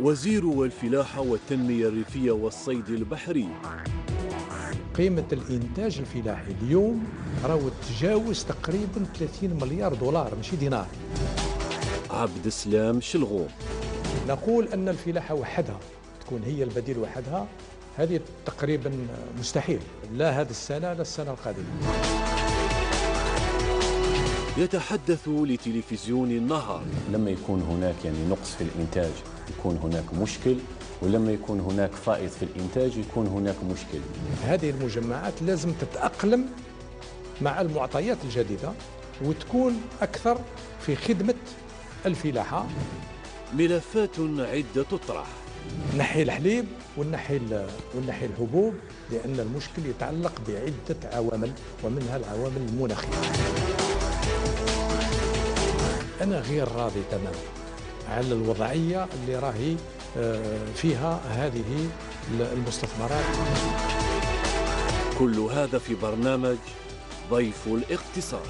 وزير الفلاحة والتنمية الريفية والصيد البحري. قيمة الإنتاج الفلاحي اليوم راهو تجاوز تقريبا 30 مليار دولار ماشي دينار. عبد السلام شلغوم نقول أن الفلاحة وحدها تكون هي البديل وحدها هذه تقريبا مستحيل. لا هذه السنة لا السنة القادمة. يتحدث لتلفزيون النهار. لما يكون هناك يعني نقص في الإنتاج. يكون هناك مشكل ولما يكون هناك فائض في الإنتاج يكون هناك مشكل. هذه المجمعات لازم تتأقلم مع المعطيات الجديدة وتكون أكثر في خدمة الفلاحة. ملفات عدة تطرح. نحي الحليب ونحي ونحي الحبوب لأن المشكل يتعلق بعدة عوامل ومنها العوامل المناخية. أنا غير راضي تماما. على الوضعية اللي راهي آه، فيها هذه المستثمرات. كل هذا في برنامج ضيف الاقتصاد.